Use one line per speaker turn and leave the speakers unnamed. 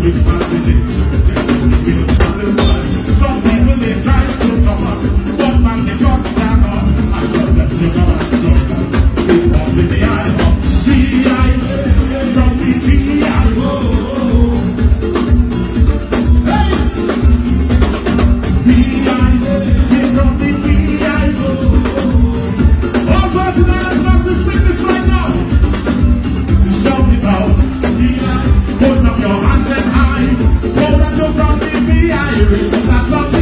tonight.
Spirit, my